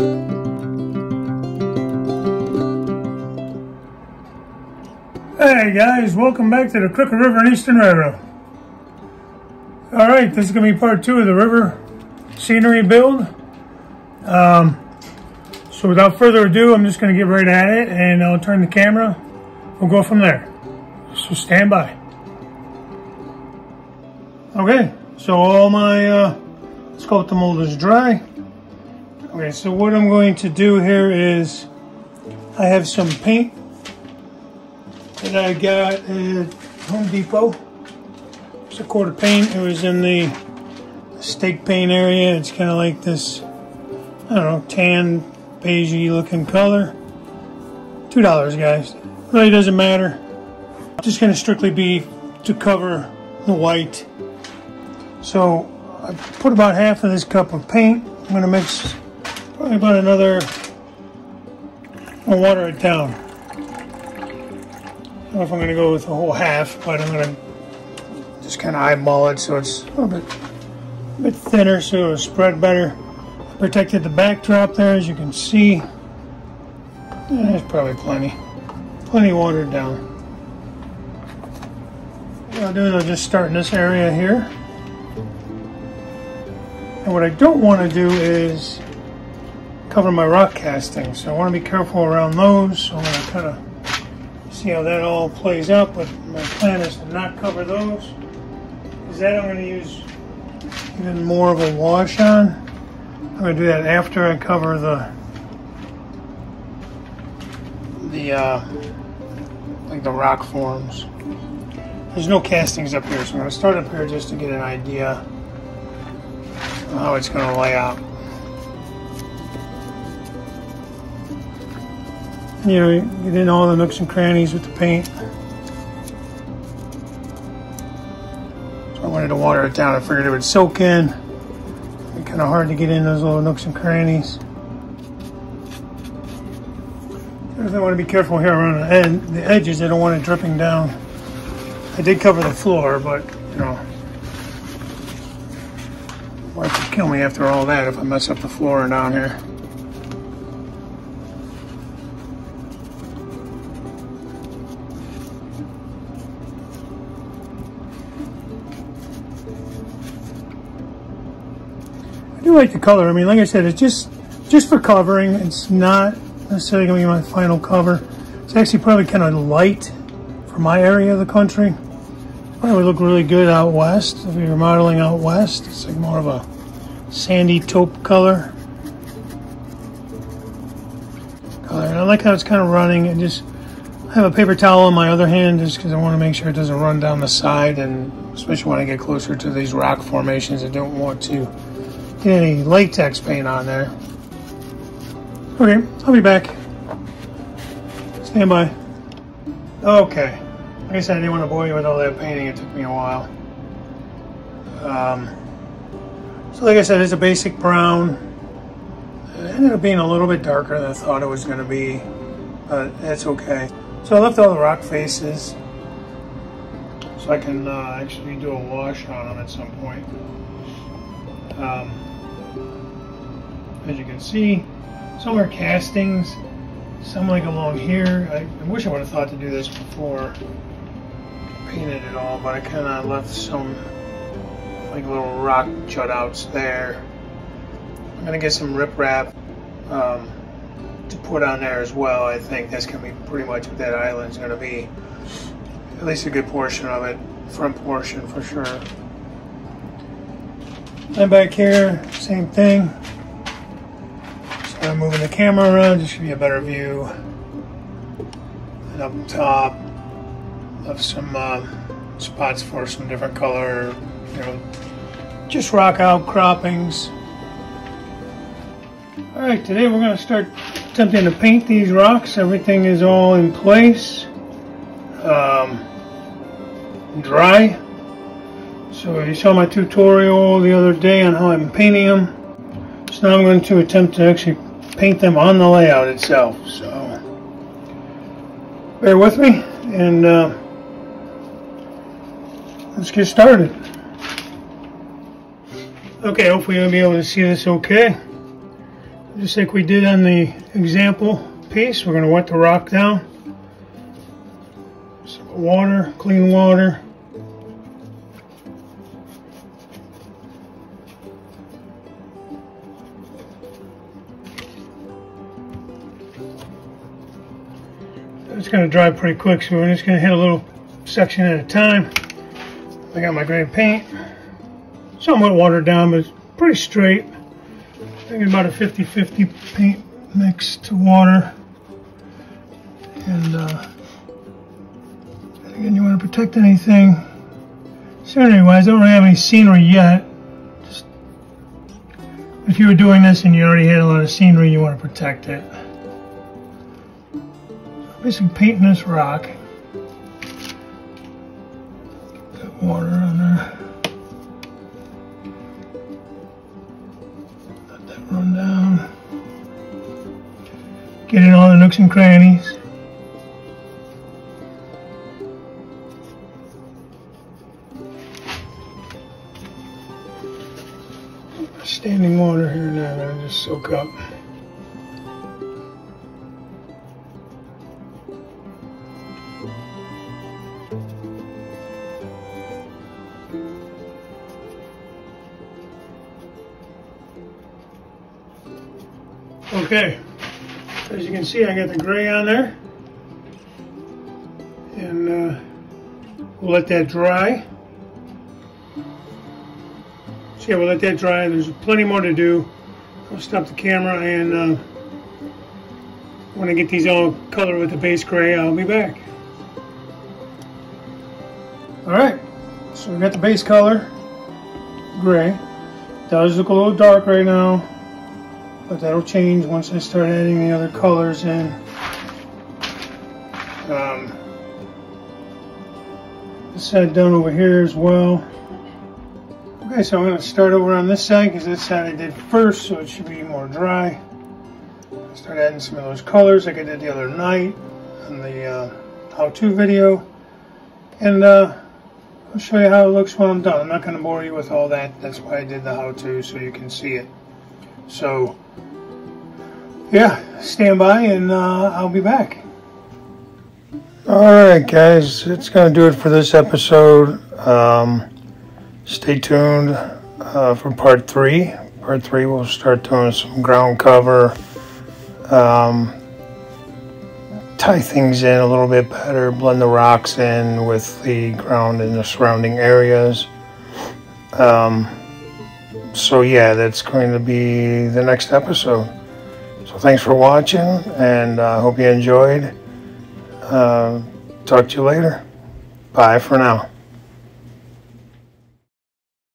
Hey guys, welcome back to the Crooked River and Eastern Railroad. Alright, this is going to be part two of the river scenery build. Um, so without further ado, I'm just going to get right at it and I'll turn the camera. We'll go from there. So stand by. Okay, so all my uh, Sculptamold is dry. Okay, so what I'm going to do here is I have some paint that I got at Home Depot. It's a quart of paint. It was in the steak paint area. It's kind of like this, I don't know, tan, beigey looking color. Two dollars, guys. Really doesn't matter. Just gonna strictly be to cover the white. So I put about half of this cup of paint. I'm gonna mix probably about another. I'll water it down. I don't know if I'm going to go with the whole half, but I'm going to just kind of eyeball it so it's a little bit, a bit thinner so it'll spread better. I protected the backdrop there, as you can see. There's probably plenty. Plenty watered down. What I'll do is I'll just start in this area here. And what I don't want to do is cover my rock casting. So I want to be careful around those. So I'm going to kind of see how that all plays out, but my plan is to not cover those. Because then I'm going to use even more of a wash on. I'm going to do that after I cover the the uh, like the rock forms. There's no castings up here, so I'm going to start up here just to get an idea how it's going to lay out. You know, get in all the nooks and crannies with the paint. So I wanted to water it down. I figured it would soak in. It's kind of hard to get in those little nooks and crannies. I want to be careful here around the, ed the edges. I don't want it dripping down. I did cover the floor, but, you know, wife would kill me after all that if I mess up the floor down here. Do like the color. I mean, like I said, it's just just for covering. It's not necessarily going to be my final cover. It's actually probably kind of light for my area of the country. Probably would look really good out west if you're modeling out west. It's like more of a sandy taupe color. color. I like how it's kind of running and just I have a paper towel in my other hand just because I want to make sure it doesn't run down the side and especially when I get closer to these rock formations I don't want to any latex paint on there. Okay, I'll be back. Stand by. Okay. Like I said, I didn't want to bore you with all that painting. It took me a while. Um, so like I said, it's a basic brown. It ended up being a little bit darker than I thought it was going to be, but it's okay. So I left all the rock faces so I can uh, actually do a wash on them at some point. Um, as you can see, some are castings, some like along here. I, I wish I would have thought to do this before painted it all, but I kind of left some like little rock jutouts there. I'm gonna get some riprap um, to put on there as well. I think that's gonna be pretty much what that island's gonna be. At least a good portion of it, front portion for sure. And back here, same thing. I'm moving the camera around just to give you a better view. And up top, of some uh, spots for some different color, you know, just rock outcroppings. All right, today we're going to start attempting to paint these rocks. Everything is all in place, um, dry. So you saw my tutorial the other day on how I'm painting them. So now I'm going to attempt to actually paint them on the layout itself. So bear with me and uh, let's get started. Okay, hopefully you'll be able to see this okay. Just like we did on the example piece, we're going to wet the rock down. Some water, clean water. Going to dry pretty quick, so we're just going to hit a little section at a time. I got my gray paint. Somewhat watered down, but pretty straight. I think about a 50-50 paint mix to water. And uh, again, you want to protect anything. Scenery-wise, I don't really have any scenery yet. Just if you were doing this and you already had a lot of scenery, you want to protect it. Basically painting this rock. Got water on there. Let that run down. Get in all the nooks and crannies. Standing water here now, that'll just soak up. Okay, as you can see, I got the gray on there. And uh, we'll let that dry. So yeah, we'll let that dry. There's plenty more to do. I'll stop the camera and uh, when I get these all colored with the base gray, I'll be back. Alright, so we got the base color, gray. Does look a little dark right now but that'll change once I start adding the other colors in. Um, this side done over here as well. Okay, so I'm going to start over on this side because this side I did first, so it should be more dry. Start adding some of those colors like I did the other night in the uh, how-to video. And uh, I'll show you how it looks when I'm done. I'm not going to bore you with all that. That's why I did the how-to, so you can see it. So, yeah, stand by and uh, I'll be back. Alright guys, it's going to do it for this episode. Um, stay tuned uh, for part three. Part three, we'll start doing some ground cover. Um, tie things in a little bit better, blend the rocks in with the ground in the surrounding areas. Um, so yeah, that's going to be the next episode. So thanks for watching, and I uh, hope you enjoyed. Uh, talk to you later. Bye for now.